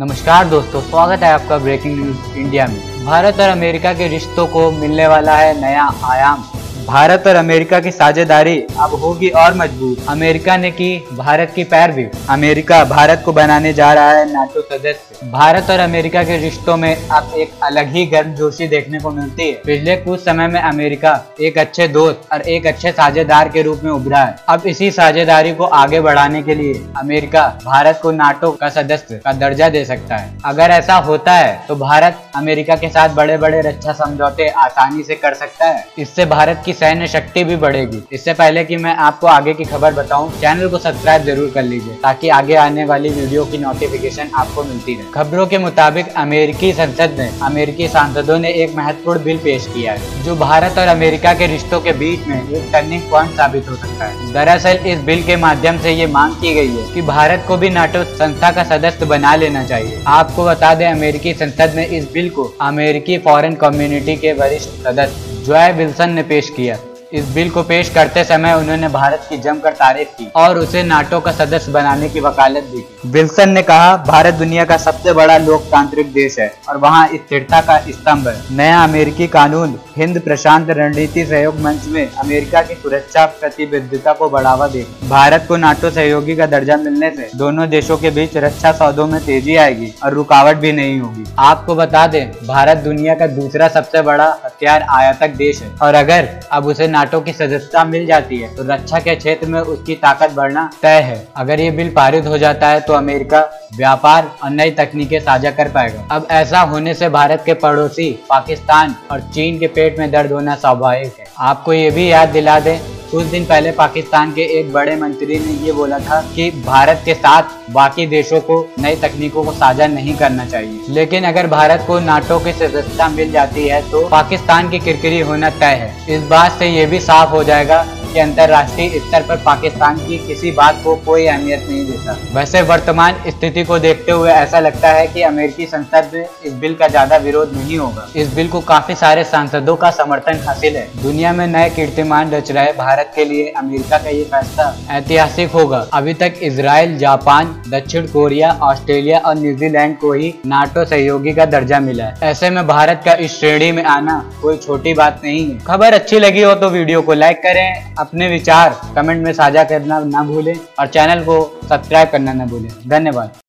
नमस्कार दोस्तों, स्वागत है आपका ब्रेकिंग न्यूज़ इंडिया में। भारत और अमेरिका के रिश्तों को मिलने वाला है नया आयाम। भारत और अमेरिका की साझेदारी अब होगी और मज़बूत। अमेरिका ने की भारत की पैरवी। अमेरिका भारत को बनाने जा रहा है नाटो सदस्य। भारत और अमेरिका के रिश्तों में अब एक अलग ही गर्मजोशी देखने को मिलती है। पिछले कुछ समय में अमेरिका एक अच्छे दोस्त और एक अच्छे साझेदार के रूप में उभरा है। अब इसी साझेदारी को आगे बढ़ाने के लिए अमेरिका भारत को नाटो का सदस्य का दर्जा दे सकता है। अगर ऐसा होता है तो भारत अमेरिका के साथ बड़े बड़े रक्षा समझौते आसानी से कर सकता है। इससे भारत की सैन्य शक्ति भी बढ़ेगी। इससे पहले कि मैं आपको आगे की खबर बताऊँ, चैनल को सब्सक्राइब ज़रूर कर लीजिए, ताकि आगे आने वाली वीडियो की नोटिफिकेशन आपको मिलती रहे। खबरों के मुताबिक, अमेरिकी संसद में अमेरिकी सांसदों ने एक महत्वपूर्ण बिल पेश किया है, जो भारत और अमेरिका के रिश्तों के बीच में एक टर्निंग पॉइंट साबित हो सकता है। दरअसल, इस बिल के माध्यम से ये मांग की गई है कि भारत को भी नाटो संस्था का सदस्य बना लेना चाहिए। आपको बता दें, अमेरिकी संसद में इस बिल को अमेरिकी फॉरेन कम्युनिटी के वरिष्ठ सदस्य जॉय विल्सन ने पेश किया। इस बिल को पेश करते समय उन्होंने भारत की जमकर तारीफ़ की और उसे नाटो का सदस्य बनाने की वकालत दी विल्सन ने कहा, भारत दुनिया का सबसे बड़ा लोकतांत्रिक देश है और वहाँ स्थिरता का स्तंभ है। नया अमेरिकी कानून, हिंद प्रशांत रणनीति सहयोग मंच में अमेरिका की सुरक्षा प्रतिबद्धता को बढ़ावा दे। भारत को नाटो सहयोगी का दर्जा मिलने से दोनों देशों के बीच रक्षा सौदों में तेज़ी आएगी और रुकावट भी नहीं होगी। आपको बता दें, भारत दुनिया का दूसरा सबसे बड़ा हथियार आयातक देश है। और अगर अब उसे नाटो की सदस्यता मिल जाती है तो रक्षा के क्षेत्र में उसकी ताकत बढ़ना तय है। अगर ये बिल पारित हो जाता है तो अमेरिका व्यापार और नई तकनीकें साझा कर पाएगा। अब ऐसा होने से भारत के पड़ोसी पाकिस्तान और चीन के पेट में दर्द होना स्वाभाविक है। आपको ये भी याद दिला दें कुछ दिन पहले पाकिस्तान के एक बड़े मंत्री ने ये बोला था कि भारत के साथ बाकी देशों को नई तकनीकों को साझा नहीं करना चाहिए। लेकिन अगर भारत को नाटो की सदस्यता मिल जाती है तो पाकिस्तान की किरकिरी होना तय है। इस बात से ये भी साफ़ हो जाएगा कि अंतर्राष्ट्रीय स्तर पर पाकिस्तान की किसी बात को कोई अहमियत नहीं देता। वैसे वर्तमान स्थिति को देखते हुए ऐसा लगता है कि अमेरिकी संसद में इस बिल का ज़्यादा विरोध नहीं होगा। इस बिल को काफ़ी सारे सांसदों का समर्थन हासिल है। दुनिया में नए कीर्तिमान रच रहे भारत के लिए अमेरिका का ये फैसला। ऐतिहासिक होगा। अभी तक इसराइल जापान, दक्षिण कोरिया, ऑस्ट्रेलिया और न्यूजीलैंड को ही नाटो सहयोगी का दर्जा मिला है। ऐसे में भारत का इस श्रेणी में आना कोई छोटी बात नहीं है। खबर अच्छी लगी हो तो वीडियो को लाइक करें, अपने विचार कमेंट में साझा करना ना भूलें और चैनल को सब्सक्राइब करना ना भूलें। धन्यवाद।